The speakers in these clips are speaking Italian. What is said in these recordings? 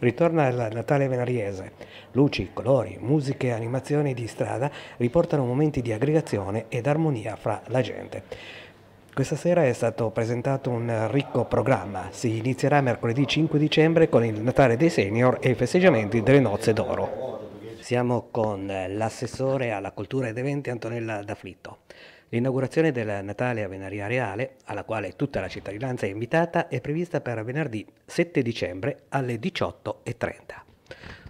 ritorna il Natale venariese. Luci, colori, musiche e animazioni di strada riportano momenti di aggregazione ed armonia fra la gente. Questa sera è stato presentato un ricco programma. Si inizierà mercoledì 5 dicembre con il Natale dei Senior e i festeggiamenti delle nozze d'oro. Siamo con l'assessore alla cultura ed eventi Antonella D'Afflitto. L'inaugurazione del Natale a Venaria Reale, alla quale tutta la cittadinanza è invitata, è prevista per venerdì 7 dicembre alle 18.30.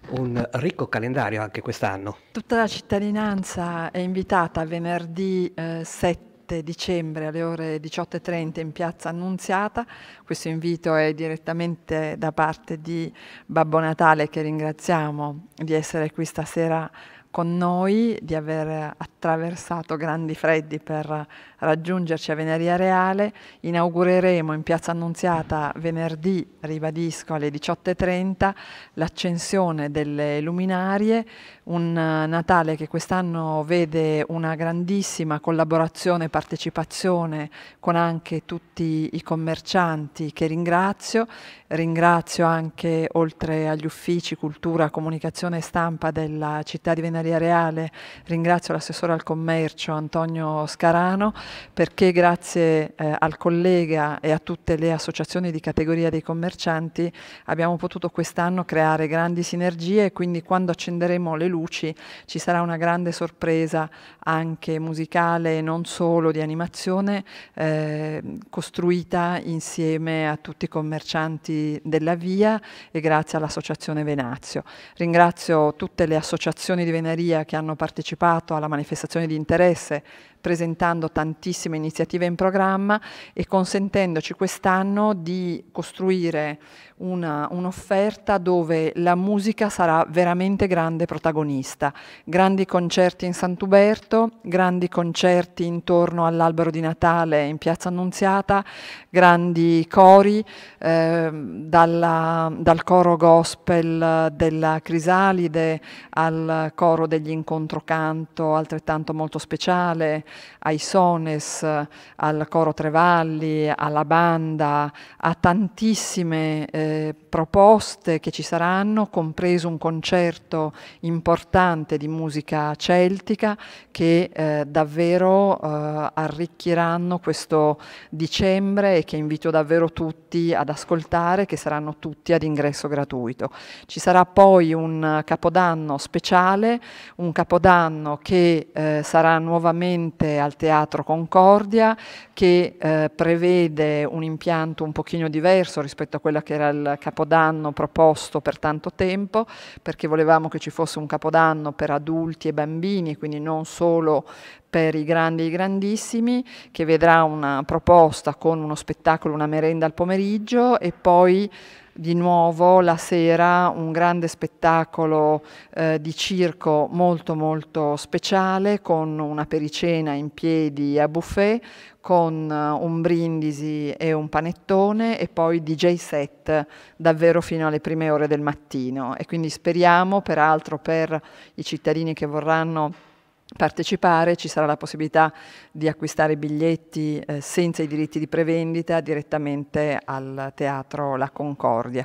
Un ricco calendario anche quest'anno. Tutta la cittadinanza è invitata venerdì eh, 7 dicembre alle ore 18.30 in piazza Annunziata. Questo invito è direttamente da parte di Babbo Natale che ringraziamo di essere qui stasera con noi, di aver attraversato grandi freddi per raggiungerci a Veneria Reale. Inaugureremo in Piazza Annunziata venerdì, ribadisco, alle 18.30 l'accensione delle luminarie, un Natale che quest'anno vede una grandissima collaborazione e partecipazione con anche tutti i commercianti che ringrazio. Ringrazio anche, oltre agli uffici cultura, comunicazione e stampa della città di Veneria Reale, ringrazio l'assessore al commercio Antonio Scarano perché grazie eh, al collega e a tutte le associazioni di categoria dei commercianti abbiamo potuto quest'anno creare grandi sinergie e quindi quando accenderemo le luci ci sarà una grande sorpresa anche musicale e non solo di animazione eh, costruita insieme a tutti i commercianti della via e grazie all'associazione Venazio. Ringrazio tutte le associazioni di Venezia Maria che hanno partecipato alla manifestazione di interesse presentando tantissime iniziative in programma e consentendoci quest'anno di costruire un'offerta dove la musica sarà veramente grande protagonista. Grandi concerti in Sant'Uberto, grandi concerti intorno all'albero di Natale in Piazza Annunziata, grandi cori eh, dalla, dal coro gospel della Crisalide al coro degli Incontro Canto, altrettanto molto speciale, ai Sones, al Coro Trevalli, alla banda, a tantissime eh, proposte che ci saranno, compreso un concerto importante di musica celtica che eh, davvero eh, arricchiranno questo dicembre e che invito davvero tutti ad ascoltare, che saranno tutti ad ingresso gratuito. Ci sarà poi un capodanno speciale, un capodanno che eh, sarà nuovamente al Teatro Concordia che eh, prevede un impianto un pochino diverso rispetto a quello che era il capodanno proposto per tanto tempo, perché volevamo che ci fosse un capodanno per adulti e bambini, quindi non solo per i grandi e i grandissimi, che vedrà una proposta con uno spettacolo, una merenda al pomeriggio e poi di nuovo la sera un grande spettacolo eh, di circo molto molto speciale con una pericena in piedi a buffet con uh, un brindisi e un panettone e poi DJ set davvero fino alle prime ore del mattino. E quindi speriamo peraltro per i cittadini che vorranno partecipare ci sarà la possibilità di acquistare biglietti eh, senza i diritti di prevendita direttamente al teatro La Concordia.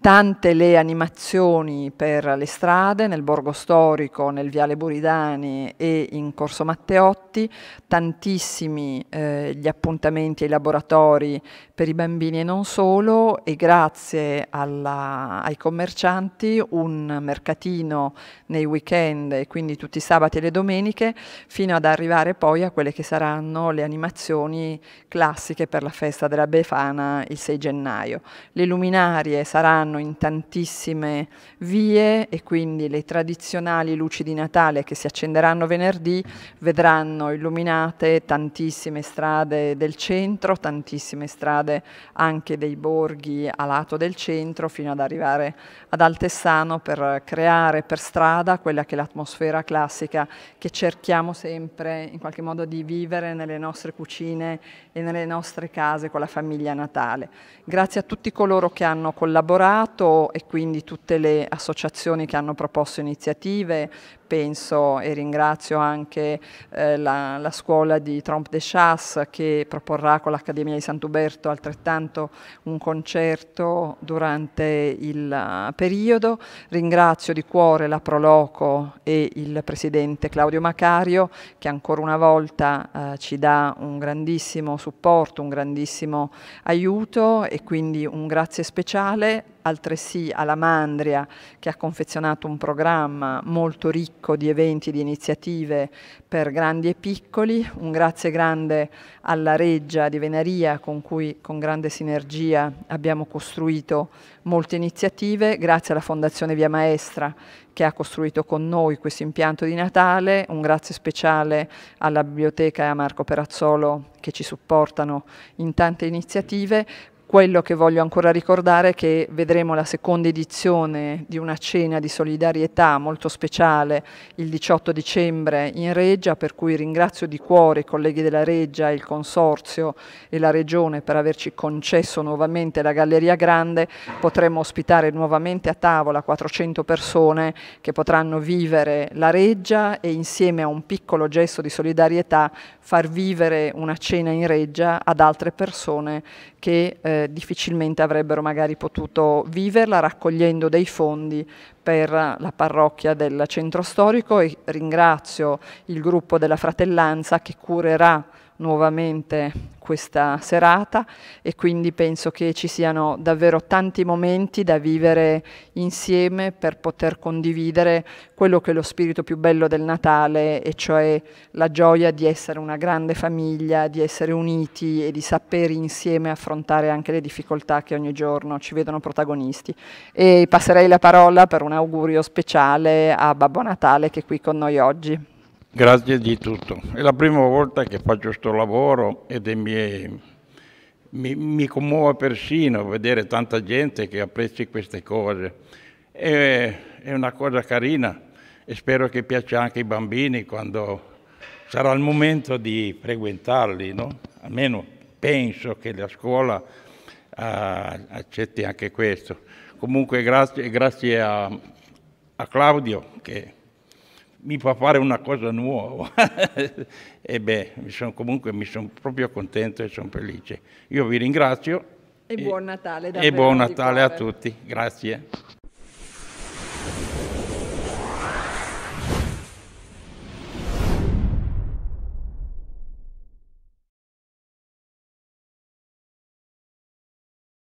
Tante le animazioni per le strade nel Borgo Storico, nel Viale Buridani e in Corso Matteotti, tantissimi eh, gli appuntamenti e i laboratori per i bambini e non solo. E grazie alla, ai commercianti un mercatino nei weekend e quindi tutti i sabati e le domeniche fino ad arrivare poi a quelle che saranno le animazioni classiche per la festa della Befana il 6 gennaio. Le luminarie saranno in tantissime vie e quindi le tradizionali luci di Natale che si accenderanno venerdì vedranno illuminate tantissime strade del centro, tantissime strade anche dei borghi a lato del centro fino ad arrivare ad Altessano per creare per strada quella che è l'atmosfera classica che cerchiamo sempre in qualche modo di vivere nelle nostre cucine e nelle nostre case con la famiglia natale. Grazie a tutti coloro che hanno collaborato e quindi tutte le associazioni che hanno proposto iniziative, penso e ringrazio anche eh, la, la, scuola di Trompe de Chasse che proporrà con l'Accademia di Sant'Uberto altrettanto un concerto durante il uh, periodo. Ringrazio di cuore la Proloco e il Presidente Claudio Macario che ancora una volta uh, ci dà un grandissimo supporto, un grandissimo aiuto e quindi un grazie speciale altresì alla Mandria che ha confezionato un programma molto ricco di eventi, di iniziative per grandi e piccoli, un grazie grande alla Reggia di Venaria con cui con grande sinergia abbiamo costruito molte iniziative, grazie alla Fondazione Via Maestra che ha costruito con noi questo impianto di Natale, un grazie speciale alla biblioteca e a Marco Perazzolo che ci supportano in tante iniziative, quello che voglio ancora ricordare è che vedremo la seconda edizione di una cena di solidarietà molto speciale il 18 dicembre in Reggia, per cui ringrazio di cuore i colleghi della Reggia, il Consorzio e la Regione per averci concesso nuovamente la Galleria Grande. Potremo ospitare nuovamente a tavola 400 persone che potranno vivere la Reggia e insieme a un piccolo gesto di solidarietà far vivere una cena in Reggia ad altre persone che eh, difficilmente avrebbero magari potuto viverla raccogliendo dei fondi per la parrocchia del centro storico. E ringrazio il gruppo della fratellanza che curerà nuovamente questa serata e quindi penso che ci siano davvero tanti momenti da vivere insieme per poter condividere quello che è lo spirito più bello del Natale e cioè la gioia di essere una grande famiglia, di essere uniti e di sapere insieme affrontare anche le difficoltà che ogni giorno ci vedono protagonisti. E passerei la parola per un augurio speciale a Babbo Natale che è qui con noi oggi. Grazie di tutto. È la prima volta che faccio questo lavoro ed mi, mi, mi, commuove persino vedere tanta gente che apprezzi queste cose. È, è una cosa carina e spero che piaccia anche ai bambini quando sarà il momento di frequentarli. No? Almeno penso che la scuola uh, accetti anche questo. Comunque grazie, grazie a, a Claudio che mi fa fare una cosa nuova. e beh, mi son, comunque mi sono proprio contento e sono felice. Io vi ringrazio. E buon Natale. E buon Natale a tutti. Grazie.